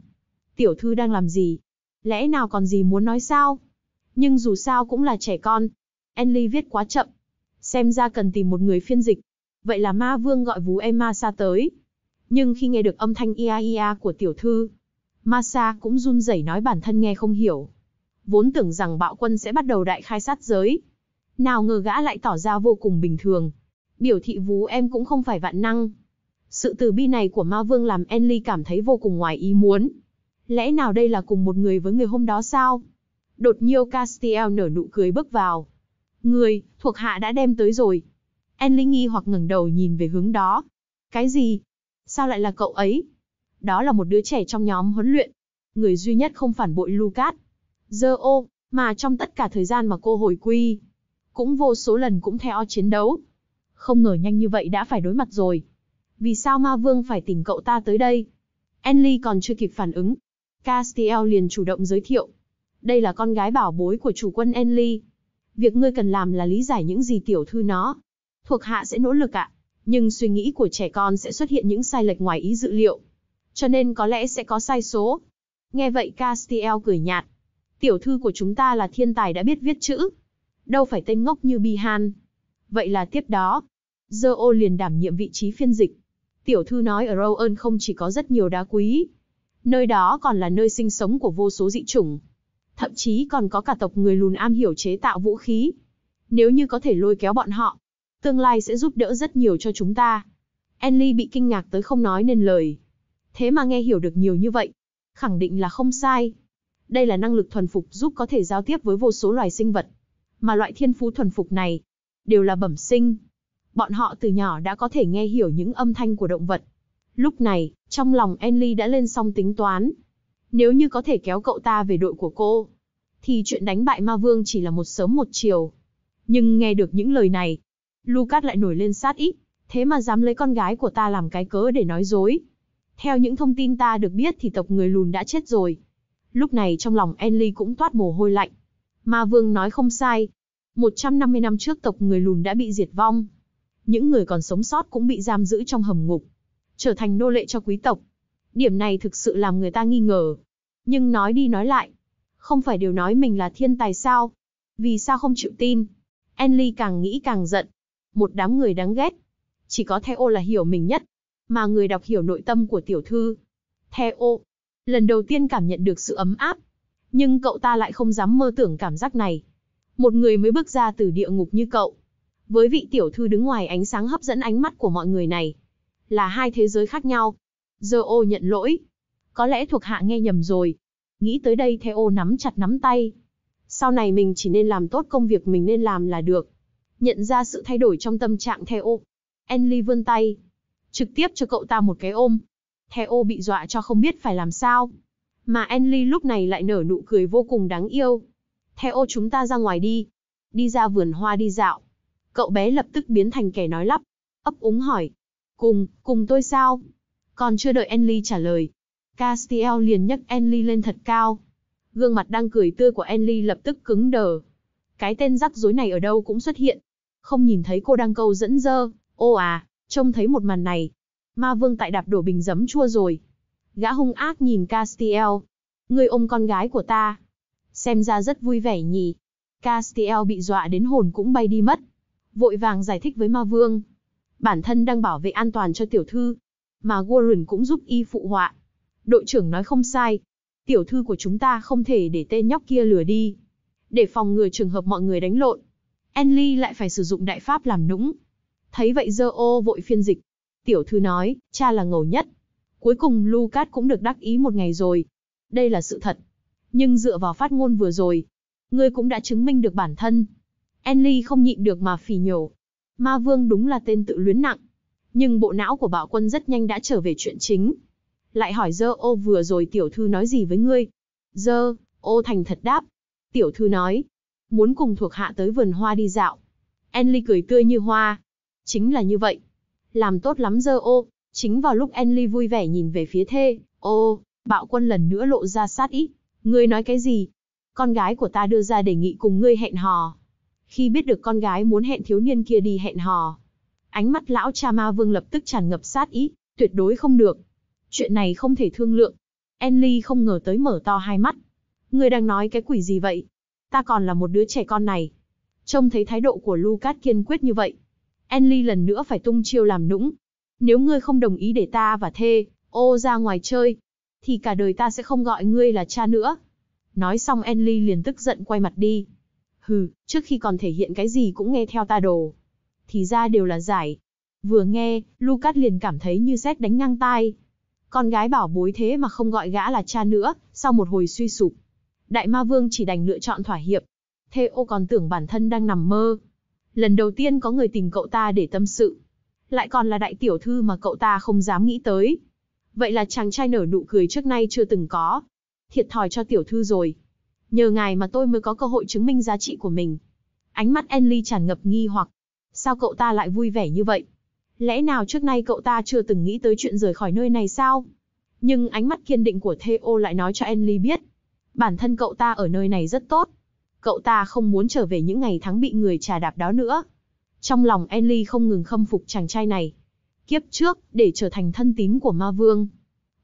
Tiểu thư đang làm gì? Lẽ nào còn gì muốn nói sao? Nhưng dù sao cũng là trẻ con. Enly viết quá chậm. Xem ra cần tìm một người phiên dịch. Vậy là ma vương gọi vú em ma sa tới. Nhưng khi nghe được âm thanh ia ia của tiểu thư, ma sa cũng run rẩy nói bản thân nghe không hiểu. Vốn tưởng rằng bạo quân sẽ bắt đầu đại khai sát giới. Nào ngờ gã lại tỏ ra vô cùng bình thường. Biểu thị vú em cũng không phải vạn năng. Sự từ bi này của ma vương làm Enly cảm thấy vô cùng ngoài ý muốn. Lẽ nào đây là cùng một người với người hôm đó sao? Đột nhiên Castiel nở nụ cười bước vào. Người, thuộc hạ đã đem tới rồi. Enly nghi hoặc ngẩng đầu nhìn về hướng đó. Cái gì? Sao lại là cậu ấy? Đó là một đứa trẻ trong nhóm huấn luyện. Người duy nhất không phản bội Lucas. Giờ ô, mà trong tất cả thời gian mà cô hồi quy, cũng vô số lần cũng theo chiến đấu. Không ngờ nhanh như vậy đã phải đối mặt rồi. Vì sao ma vương phải tìm cậu ta tới đây? Enly còn chưa kịp phản ứng. Castiel liền chủ động giới thiệu. Đây là con gái bảo bối của chủ quân Enly. Việc ngươi cần làm là lý giải những gì tiểu thư nó. Thuộc hạ sẽ nỗ lực ạ. Nhưng suy nghĩ của trẻ con sẽ xuất hiện những sai lệch ngoài ý dự liệu. Cho nên có lẽ sẽ có sai số. Nghe vậy Castiel cười nhạt. Tiểu thư của chúng ta là thiên tài đã biết viết chữ. Đâu phải tên ngốc như Bihan. Vậy là tiếp đó. Zeo liền đảm nhiệm vị trí phiên dịch. Tiểu thư nói ở Rowan không chỉ có rất nhiều đá quý. Nơi đó còn là nơi sinh sống của vô số dị chủng. Thậm chí còn có cả tộc người lùn am hiểu chế tạo vũ khí. Nếu như có thể lôi kéo bọn họ, tương lai sẽ giúp đỡ rất nhiều cho chúng ta. Enly bị kinh ngạc tới không nói nên lời. Thế mà nghe hiểu được nhiều như vậy. Khẳng định là không sai. Đây là năng lực thuần phục giúp có thể giao tiếp với vô số loài sinh vật. Mà loại thiên phú thuần phục này, đều là bẩm sinh. Bọn họ từ nhỏ đã có thể nghe hiểu những âm thanh của động vật. Lúc này, trong lòng Enly đã lên xong tính toán. Nếu như có thể kéo cậu ta về đội của cô, thì chuyện đánh bại ma vương chỉ là một sớm một chiều. Nhưng nghe được những lời này, Lucas lại nổi lên sát ý, thế mà dám lấy con gái của ta làm cái cớ để nói dối. Theo những thông tin ta được biết thì tộc người lùn đã chết rồi. Lúc này trong lòng Enly cũng toát mồ hôi lạnh. Ma vương nói không sai. 150 năm trước tộc người lùn đã bị diệt vong. Những người còn sống sót cũng bị giam giữ trong hầm ngục. Trở thành nô lệ cho quý tộc. Điểm này thực sự làm người ta nghi ngờ. Nhưng nói đi nói lại. Không phải đều nói mình là thiên tài sao? Vì sao không chịu tin? Enly càng nghĩ càng giận. Một đám người đáng ghét. Chỉ có Theo là hiểu mình nhất. Mà người đọc hiểu nội tâm của tiểu thư. Theo. Lần đầu tiên cảm nhận được sự ấm áp. Nhưng cậu ta lại không dám mơ tưởng cảm giác này. Một người mới bước ra từ địa ngục như cậu. Với vị tiểu thư đứng ngoài ánh sáng hấp dẫn ánh mắt của mọi người này. Là hai thế giới khác nhau. Giờ ô nhận lỗi. Có lẽ thuộc hạ nghe nhầm rồi. Nghĩ tới đây Theo nắm chặt nắm tay. Sau này mình chỉ nên làm tốt công việc mình nên làm là được. Nhận ra sự thay đổi trong tâm trạng Theo. Enly vươn tay. Trực tiếp cho cậu ta một cái ôm. Theo bị dọa cho không biết phải làm sao. Mà Enly lúc này lại nở nụ cười vô cùng đáng yêu. Theo chúng ta ra ngoài đi. Đi ra vườn hoa đi dạo. Cậu bé lập tức biến thành kẻ nói lắp. ấp úng hỏi. Cùng, cùng tôi sao? Còn chưa đợi Enly trả lời. Castiel liền nhấc Enly lên thật cao. Gương mặt đang cười tươi của Enly lập tức cứng đờ. Cái tên rắc rối này ở đâu cũng xuất hiện. Không nhìn thấy cô đang câu dẫn dơ. Ô à, trông thấy một màn này. Ma vương tại đạp đổ bình giấm chua rồi. Gã hung ác nhìn Castiel. Ngươi ôm con gái của ta. Xem ra rất vui vẻ nhỉ. Castiel bị dọa đến hồn cũng bay đi mất. Vội vàng giải thích với ma vương. Bản thân đang bảo vệ an toàn cho tiểu thư. Mà Warren cũng giúp y phụ họa. Đội trưởng nói không sai. Tiểu thư của chúng ta không thể để tên nhóc kia lừa đi. Để phòng ngừa trường hợp mọi người đánh lộn. Enly lại phải sử dụng đại pháp làm nũng. Thấy vậy dơ ô vội phiên dịch. Tiểu thư nói, cha là ngầu nhất. Cuối cùng Lucas cũng được đắc ý một ngày rồi. Đây là sự thật. Nhưng dựa vào phát ngôn vừa rồi, ngươi cũng đã chứng minh được bản thân. Enly không nhịn được mà phì nhổ. Ma Vương đúng là tên tự luyến nặng. Nhưng bộ não của bạo quân rất nhanh đã trở về chuyện chính. Lại hỏi dơ ô vừa rồi tiểu thư nói gì với ngươi? Dơ, ô thành thật đáp. Tiểu thư nói, muốn cùng thuộc hạ tới vườn hoa đi dạo. Enly cười tươi như hoa. Chính là như vậy. Làm tốt lắm dơ ô. Chính vào lúc Enly vui vẻ nhìn về phía thê, ô, bạo quân lần nữa lộ ra sát ý. Ngươi nói cái gì? Con gái của ta đưa ra đề nghị cùng ngươi hẹn hò. Khi biết được con gái muốn hẹn thiếu niên kia đi hẹn hò, ánh mắt lão cha ma vương lập tức tràn ngập sát ý, tuyệt đối không được. Chuyện này không thể thương lượng. Enly không ngờ tới mở to hai mắt. người đang nói cái quỷ gì vậy? Ta còn là một đứa trẻ con này. Trông thấy thái độ của Lucas kiên quyết như vậy. Enly lần nữa phải tung chiêu làm nũng. Nếu ngươi không đồng ý để ta và thê, ô ra ngoài chơi, thì cả đời ta sẽ không gọi ngươi là cha nữa. Nói xong Enly liền tức giận quay mặt đi. Hừ, trước khi còn thể hiện cái gì cũng nghe theo ta đồ. Thì ra đều là giải. Vừa nghe, Lucas liền cảm thấy như xét đánh ngang tai. Con gái bảo bối thế mà không gọi gã là cha nữa, sau một hồi suy sụp. Đại ma vương chỉ đành lựa chọn thỏa hiệp. Thế Ô còn tưởng bản thân đang nằm mơ. Lần đầu tiên có người tìm cậu ta để tâm sự. Lại còn là đại tiểu thư mà cậu ta không dám nghĩ tới. Vậy là chàng trai nở nụ cười trước nay chưa từng có. Thiệt thòi cho tiểu thư rồi. Nhờ ngài mà tôi mới có cơ hội chứng minh giá trị của mình. Ánh mắt Enly tràn ngập nghi hoặc. Sao cậu ta lại vui vẻ như vậy? Lẽ nào trước nay cậu ta chưa từng nghĩ tới chuyện rời khỏi nơi này sao? Nhưng ánh mắt kiên định của Theo lại nói cho Enly biết. Bản thân cậu ta ở nơi này rất tốt. Cậu ta không muốn trở về những ngày tháng bị người trà đạp đó nữa. Trong lòng Enly không ngừng khâm phục chàng trai này. Kiếp trước, để trở thành thân tín của ma vương.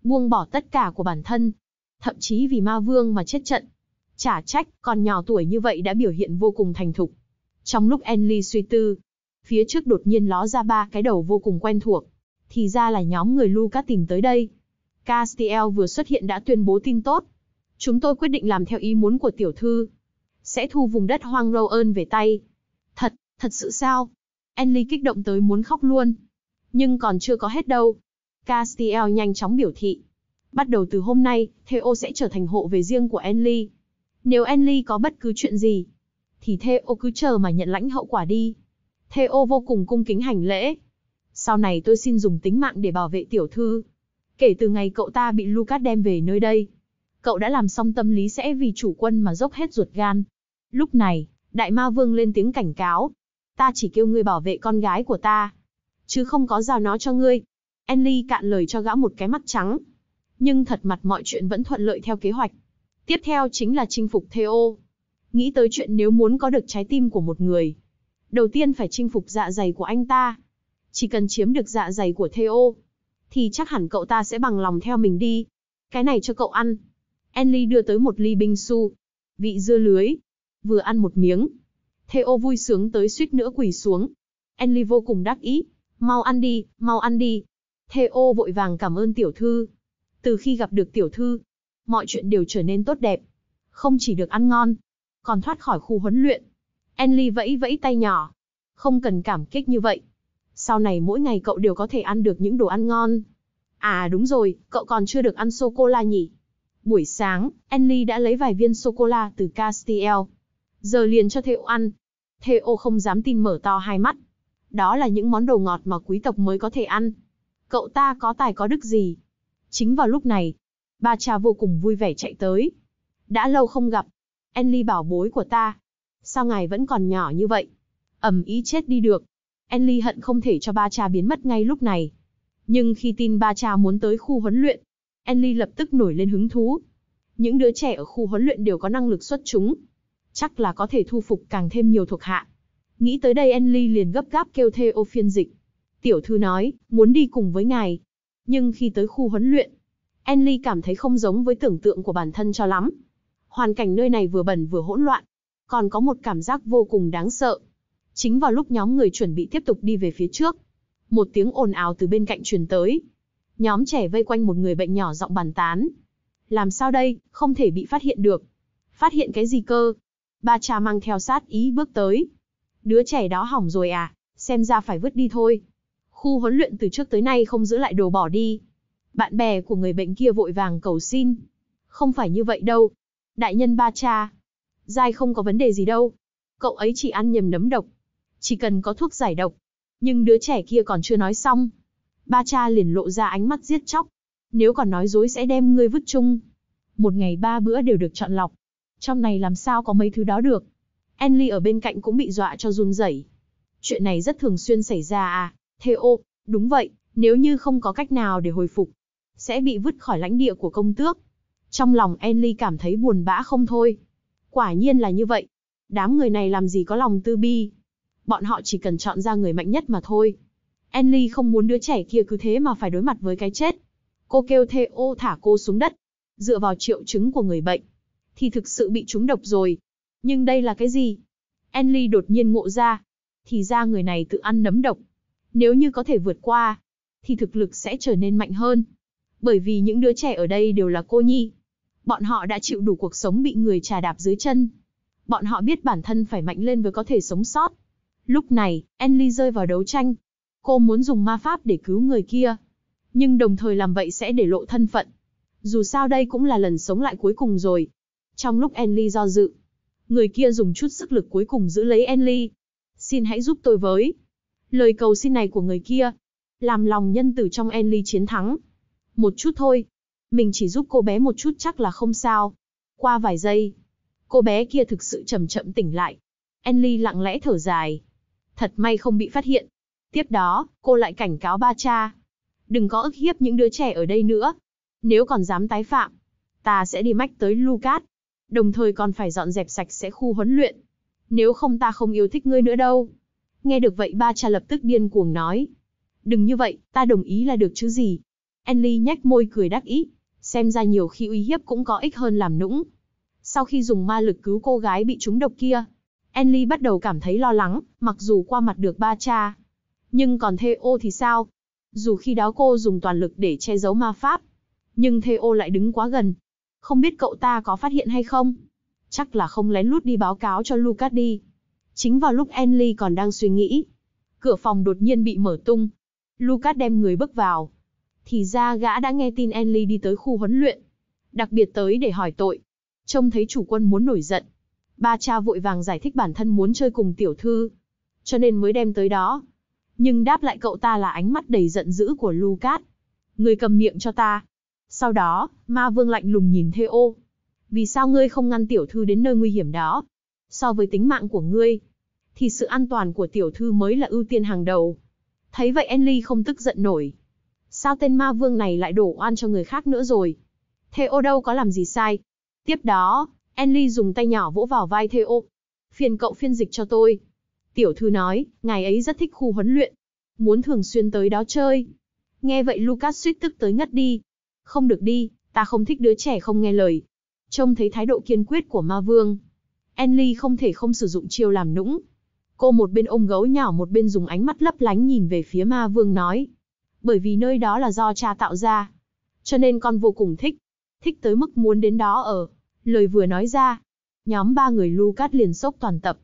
Buông bỏ tất cả của bản thân. Thậm chí vì ma vương mà chết trận. Chả trách, còn nhỏ tuổi như vậy đã biểu hiện vô cùng thành thục. Trong lúc Enly suy tư, phía trước đột nhiên ló ra ba cái đầu vô cùng quen thuộc. Thì ra là nhóm người Lucas tìm tới đây. Castiel vừa xuất hiện đã tuyên bố tin tốt. Chúng tôi quyết định làm theo ý muốn của tiểu thư. Sẽ thu vùng đất hoang Rowan về tay. Thật, thật sự sao? Enly kích động tới muốn khóc luôn. Nhưng còn chưa có hết đâu. Castiel nhanh chóng biểu thị. Bắt đầu từ hôm nay, Theo sẽ trở thành hộ về riêng của Enly. Nếu Enly có bất cứ chuyện gì, thì Theo cứ chờ mà nhận lãnh hậu quả đi. Theo vô cùng cung kính hành lễ. Sau này tôi xin dùng tính mạng để bảo vệ tiểu thư. Kể từ ngày cậu ta bị Lucas đem về nơi đây, cậu đã làm xong tâm lý sẽ vì chủ quân mà dốc hết ruột gan. Lúc này, Đại Ma Vương lên tiếng cảnh cáo. Ta chỉ kêu ngươi bảo vệ con gái của ta, chứ không có giao nó cho ngươi. Enly cạn lời cho gã một cái mắt trắng. Nhưng thật mặt mọi chuyện vẫn thuận lợi theo kế hoạch. Tiếp theo chính là chinh phục Theo. Nghĩ tới chuyện nếu muốn có được trái tim của một người. Đầu tiên phải chinh phục dạ dày của anh ta. Chỉ cần chiếm được dạ dày của Theo. Thì chắc hẳn cậu ta sẽ bằng lòng theo mình đi. Cái này cho cậu ăn. Enly đưa tới một ly binh su. Vị dưa lưới. Vừa ăn một miếng. Theo vui sướng tới suýt nữa quỳ xuống. Enly vô cùng đắc ý. Mau ăn đi, mau ăn đi. Theo vội vàng cảm ơn tiểu thư. Từ khi gặp được tiểu thư, mọi chuyện đều trở nên tốt đẹp. Không chỉ được ăn ngon, còn thoát khỏi khu huấn luyện. Enly vẫy vẫy tay nhỏ. Không cần cảm kích như vậy. Sau này mỗi ngày cậu đều có thể ăn được những đồ ăn ngon. À đúng rồi, cậu còn chưa được ăn sô-cô-la nhỉ? Buổi sáng, Enly đã lấy vài viên sô-cô-la từ Castiel. Giờ liền cho Theo ăn. Theo không dám tin mở to hai mắt. Đó là những món đồ ngọt mà quý tộc mới có thể ăn. Cậu ta có tài có đức gì? Chính vào lúc này, ba cha vô cùng vui vẻ chạy tới. Đã lâu không gặp. Enly bảo bối của ta. Sao ngài vẫn còn nhỏ như vậy? Ẩm ý chết đi được. Enly hận không thể cho ba cha biến mất ngay lúc này. Nhưng khi tin ba cha muốn tới khu huấn luyện, Enly lập tức nổi lên hứng thú. Những đứa trẻ ở khu huấn luyện đều có năng lực xuất chúng. Chắc là có thể thu phục càng thêm nhiều thuộc hạ. Nghĩ tới đây Enly liền gấp gáp kêu Theo phiên dịch. Tiểu thư nói, muốn đi cùng với ngài. Nhưng khi tới khu huấn luyện, Enly cảm thấy không giống với tưởng tượng của bản thân cho lắm. Hoàn cảnh nơi này vừa bẩn vừa hỗn loạn, còn có một cảm giác vô cùng đáng sợ. Chính vào lúc nhóm người chuẩn bị tiếp tục đi về phía trước, một tiếng ồn ào từ bên cạnh truyền tới. Nhóm trẻ vây quanh một người bệnh nhỏ giọng bàn tán. Làm sao đây, không thể bị phát hiện được. Phát hiện cái gì cơ? Ba cha mang theo sát ý bước tới. Đứa trẻ đó hỏng rồi à, xem ra phải vứt đi thôi. Khu huấn luyện từ trước tới nay không giữ lại đồ bỏ đi. Bạn bè của người bệnh kia vội vàng cầu xin. Không phải như vậy đâu. Đại nhân ba cha. Giai không có vấn đề gì đâu. Cậu ấy chỉ ăn nhầm nấm độc. Chỉ cần có thuốc giải độc. Nhưng đứa trẻ kia còn chưa nói xong. Ba cha liền lộ ra ánh mắt giết chóc. Nếu còn nói dối sẽ đem ngươi vứt chung. Một ngày ba bữa đều được chọn lọc. Trong này làm sao có mấy thứ đó được. Enly ở bên cạnh cũng bị dọa cho run rẩy. Chuyện này rất thường xuyên xảy ra à, Theo, đúng vậy, nếu như không có cách nào để hồi phục, sẽ bị vứt khỏi lãnh địa của công tước. Trong lòng Enly cảm thấy buồn bã không thôi. Quả nhiên là như vậy. Đám người này làm gì có lòng tư bi. Bọn họ chỉ cần chọn ra người mạnh nhất mà thôi. Enly không muốn đứa trẻ kia cứ thế mà phải đối mặt với cái chết. Cô kêu Theo thả cô xuống đất. Dựa vào triệu chứng của người bệnh. Thì thực sự bị trúng độc rồi. Nhưng đây là cái gì? Enly đột nhiên ngộ ra. Thì ra người này tự ăn nấm độc. Nếu như có thể vượt qua, thì thực lực sẽ trở nên mạnh hơn. Bởi vì những đứa trẻ ở đây đều là cô nhi. Bọn họ đã chịu đủ cuộc sống bị người trà đạp dưới chân. Bọn họ biết bản thân phải mạnh lên với có thể sống sót. Lúc này, Enly rơi vào đấu tranh. Cô muốn dùng ma pháp để cứu người kia. Nhưng đồng thời làm vậy sẽ để lộ thân phận. Dù sao đây cũng là lần sống lại cuối cùng rồi. Trong lúc Enly do dự, người kia dùng chút sức lực cuối cùng giữ lấy Enly. Xin hãy giúp tôi với. Lời cầu xin này của người kia, làm lòng nhân tử trong Enly chiến thắng. Một chút thôi. Mình chỉ giúp cô bé một chút chắc là không sao. Qua vài giây, cô bé kia thực sự chậm chậm tỉnh lại. Enly lặng lẽ thở dài. Thật may không bị phát hiện. Tiếp đó, cô lại cảnh cáo ba cha. Đừng có ức hiếp những đứa trẻ ở đây nữa. Nếu còn dám tái phạm, ta sẽ đi mách tới Lucas. Đồng thời còn phải dọn dẹp sạch sẽ khu huấn luyện. Nếu không ta không yêu thích ngươi nữa đâu. Nghe được vậy ba cha lập tức điên cuồng nói. Đừng như vậy, ta đồng ý là được chứ gì. Enly nhếch môi cười đắc ý. Xem ra nhiều khi uy hiếp cũng có ích hơn làm nũng. Sau khi dùng ma lực cứu cô gái bị trúng độc kia, Enly bắt đầu cảm thấy lo lắng, mặc dù qua mặt được ba cha. Nhưng còn Theo thì sao? Dù khi đó cô dùng toàn lực để che giấu ma pháp, nhưng Theo lại đứng quá gần. Không biết cậu ta có phát hiện hay không? Chắc là không lén lút đi báo cáo cho Lucas đi. Chính vào lúc Enly còn đang suy nghĩ, cửa phòng đột nhiên bị mở tung. Lucas đem người bước vào. Thì ra gã đã nghe tin Enly đi tới khu huấn luyện. Đặc biệt tới để hỏi tội. Trông thấy chủ quân muốn nổi giận. Ba cha vội vàng giải thích bản thân muốn chơi cùng tiểu thư. Cho nên mới đem tới đó. Nhưng đáp lại cậu ta là ánh mắt đầy giận dữ của Lucas. Người cầm miệng cho ta. Sau đó, ma vương lạnh lùng nhìn Theo. Vì sao ngươi không ngăn tiểu thư đến nơi nguy hiểm đó? So với tính mạng của ngươi, thì sự an toàn của tiểu thư mới là ưu tiên hàng đầu. Thấy vậy Enly không tức giận nổi. Sao tên ma vương này lại đổ oan cho người khác nữa rồi? Theo đâu có làm gì sai? Tiếp đó, Enly dùng tay nhỏ vỗ vào vai Theo. Phiền cậu phiên dịch cho tôi. Tiểu thư nói, ngài ấy rất thích khu huấn luyện. Muốn thường xuyên tới đó chơi. Nghe vậy Lucas suýt tức tới ngất đi. Không được đi, ta không thích đứa trẻ không nghe lời. Trông thấy thái độ kiên quyết của ma vương. Enly không thể không sử dụng chiêu làm nũng. Cô một bên ôm gấu nhỏ một bên dùng ánh mắt lấp lánh nhìn về phía ma vương nói. Bởi vì nơi đó là do cha tạo ra. Cho nên con vô cùng thích. Thích tới mức muốn đến đó ở. Lời vừa nói ra. Nhóm ba người Lucas liền sốc toàn tập.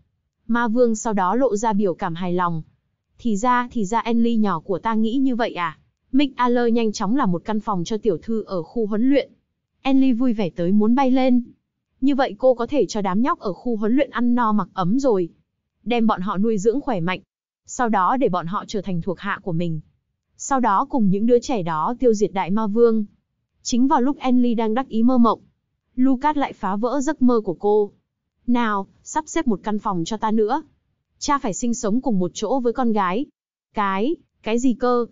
Ma vương sau đó lộ ra biểu cảm hài lòng. Thì ra, thì ra Enly nhỏ của ta nghĩ như vậy à? Mick Aller nhanh chóng là một căn phòng cho tiểu thư ở khu huấn luyện. Enly vui vẻ tới muốn bay lên. Như vậy cô có thể cho đám nhóc ở khu huấn luyện ăn no mặc ấm rồi. Đem bọn họ nuôi dưỡng khỏe mạnh. Sau đó để bọn họ trở thành thuộc hạ của mình. Sau đó cùng những đứa trẻ đó tiêu diệt đại ma vương. Chính vào lúc Enly đang đắc ý mơ mộng. Lucas lại phá vỡ giấc mơ của cô. Nào, sắp xếp một căn phòng cho ta nữa. Cha phải sinh sống cùng một chỗ với con gái. Cái, cái gì cơ?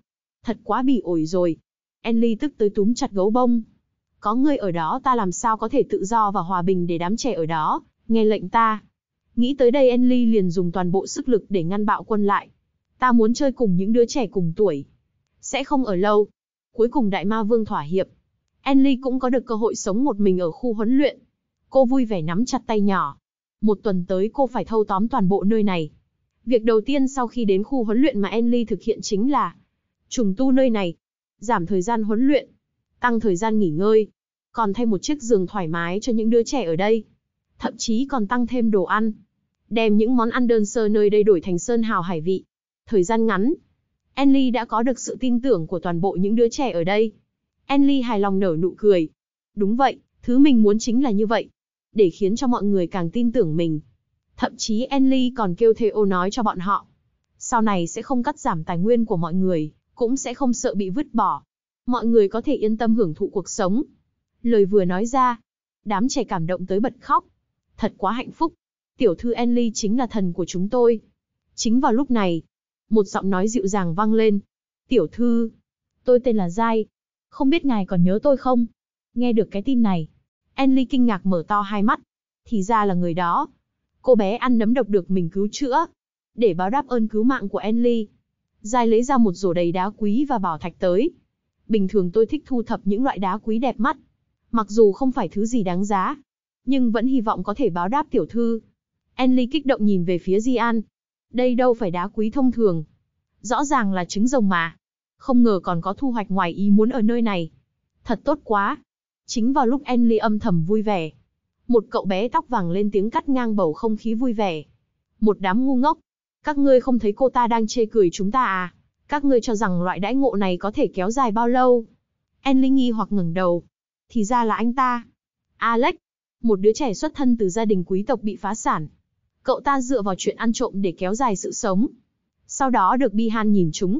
Thật quá bỉ ổi rồi. Enly tức tới túm chặt gấu bông. Có ngươi ở đó ta làm sao có thể tự do và hòa bình để đám trẻ ở đó, nghe lệnh ta. Nghĩ tới đây Enly liền dùng toàn bộ sức lực để ngăn bạo quân lại. Ta muốn chơi cùng những đứa trẻ cùng tuổi. Sẽ không ở lâu. Cuối cùng đại ma vương thỏa hiệp. Enly cũng có được cơ hội sống một mình ở khu huấn luyện. Cô vui vẻ nắm chặt tay nhỏ. Một tuần tới cô phải thâu tóm toàn bộ nơi này. Việc đầu tiên sau khi đến khu huấn luyện mà Enly thực hiện chính là trùng tu nơi này, giảm thời gian huấn luyện, tăng thời gian nghỉ ngơi, còn thay một chiếc giường thoải mái cho những đứa trẻ ở đây. Thậm chí còn tăng thêm đồ ăn. Đem những món ăn đơn sơ nơi đây đổi thành sơn hào hải vị. Thời gian ngắn, Enly đã có được sự tin tưởng của toàn bộ những đứa trẻ ở đây. Enly hài lòng nở nụ cười. Đúng vậy, thứ mình muốn chính là như vậy. Để khiến cho mọi người càng tin tưởng mình. Thậm chí Enly còn kêu Theo nói cho bọn họ. Sau này sẽ không cắt giảm tài nguyên của mọi người, cũng sẽ không sợ bị vứt bỏ. Mọi người có thể yên tâm hưởng thụ cuộc sống. Lời vừa nói ra, đám trẻ cảm động tới bật khóc. Thật quá hạnh phúc. Tiểu thư Enly chính là thần của chúng tôi. Chính vào lúc này, một giọng nói dịu dàng vang lên. Tiểu thư, tôi tên là Giai. Không biết ngài còn nhớ tôi không? Nghe được cái tin này, Enly kinh ngạc mở to hai mắt. Thì ra là người đó. Cô bé ăn nấm độc được mình cứu chữa. Để báo đáp ơn cứu mạng của Enly. Giai lấy ra một rổ đầy đá quý và bảo thạch tới. Bình thường tôi thích thu thập những loại đá quý đẹp mắt. Mặc dù không phải thứ gì đáng giá, nhưng vẫn hy vọng có thể báo đáp tiểu thư. Enly kích động nhìn về phía Di An. Đây đâu phải đá quý thông thường. Rõ ràng là trứng rồng mà. Không ngờ còn có thu hoạch ngoài ý muốn ở nơi này. Thật tốt quá. Chính vào lúc Enly âm thầm vui vẻ. Một cậu bé tóc vàng lên tiếng cắt ngang bầu không khí vui vẻ. Một đám ngu ngốc. Các ngươi không thấy cô ta đang chê cười chúng ta à? Các ngươi cho rằng loại đãi ngộ này có thể kéo dài bao lâu? Enly nghi hoặc ngẩng đầu. Thì ra là anh ta. Alex, một đứa trẻ xuất thân từ gia đình quý tộc bị phá sản. Cậu ta dựa vào chuyện ăn trộm để kéo dài sự sống. Sau đó được Bihan nhìn chúng,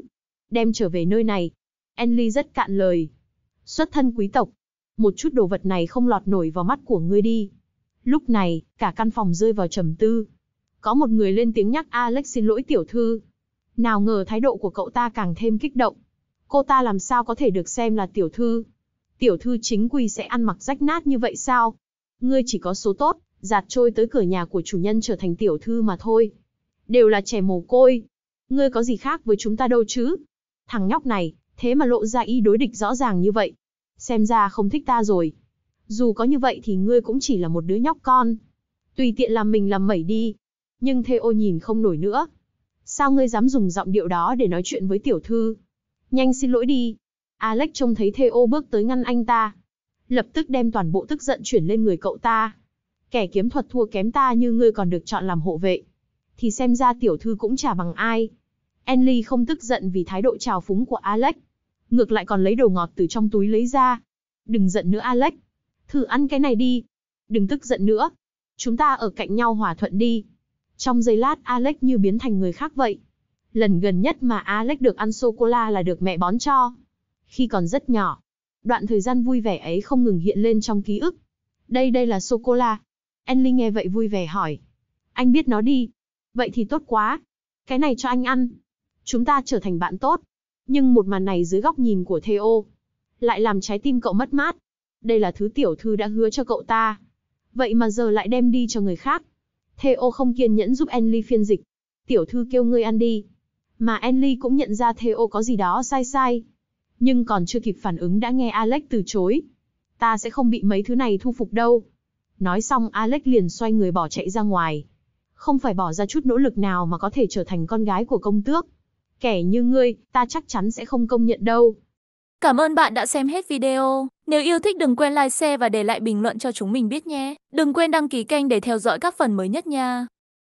đem trở về nơi này. Enly rất cạn lời. Xuất thân quý tộc. Một chút đồ vật này không lọt nổi vào mắt của ngươi đi. Lúc này, cả căn phòng rơi vào trầm tư. Có một người lên tiếng nhắc Alex xin lỗi tiểu thư. Nào ngờ thái độ của cậu ta càng thêm kích động. Cô ta làm sao có thể được xem là tiểu thư? Tiểu thư chính quy sẽ ăn mặc rách nát như vậy sao? Ngươi chỉ có số tốt, giạt trôi tới cửa nhà của chủ nhân trở thành tiểu thư mà thôi. Đều là trẻ mồ côi. Ngươi có gì khác với chúng ta đâu chứ? Thằng nhóc này, thế mà lộ ra ý đối địch rõ ràng như vậy. Xem ra không thích ta rồi. Dù có như vậy thì ngươi cũng chỉ là một đứa nhóc con. Tùy tiện làm mình làm mẩy đi. Nhưng Theo nhìn không nổi nữa. Sao ngươi dám dùng giọng điệu đó để nói chuyện với tiểu thư? Nhanh xin lỗi đi. Alex trông thấy Theo bước tới ngăn anh ta. Lập tức đem toàn bộ tức giận chuyển lên người cậu ta. Kẻ kiếm thuật thua kém ta như ngươi còn được chọn làm hộ vệ. Thì xem ra tiểu thư cũng chả bằng ai. Enly không tức giận vì thái độ trào phúng của Alex. Ngược lại còn lấy đồ ngọt từ trong túi lấy ra. Đừng giận nữa Alex. Thử ăn cái này đi. Đừng tức giận nữa. Chúng ta ở cạnh nhau hòa thuận đi. Trong giây lát Alex như biến thành người khác vậy. Lần gần nhất mà Alex được ăn sô-cô-la là được mẹ bón cho. Khi còn rất nhỏ, đoạn thời gian vui vẻ ấy không ngừng hiện lên trong ký ức. Đây đây là sô-cô-la. Enly nghe vậy vui vẻ hỏi. Anh biết nó đi. Vậy thì tốt quá. Cái này cho anh ăn. Chúng ta trở thành bạn tốt. Nhưng một màn này dưới góc nhìn của Theo. Lại làm trái tim cậu mất mát. Đây là thứ tiểu thư đã hứa cho cậu ta. Vậy mà giờ lại đem đi cho người khác. Theo không kiên nhẫn giúp Enly phiên dịch. Tiểu thư kêu ngươi ăn đi. Mà Enly cũng nhận ra Theo có gì đó sai sai. Nhưng còn chưa kịp phản ứng đã nghe Alex từ chối. Ta sẽ không bị mấy thứ này thu phục đâu. Nói xong Alex liền xoay người bỏ chạy ra ngoài. Không phải bỏ ra chút nỗ lực nào mà có thể trở thành con gái của công tước. Kẻ như ngươi, ta chắc chắn sẽ không công nhận đâu. Cảm ơn bạn đã xem hết video. Nếu yêu thích đừng quên like, share và để lại bình luận cho chúng mình biết nhé. Đừng quên đăng ký kênh để theo dõi các phần mới nhất nha.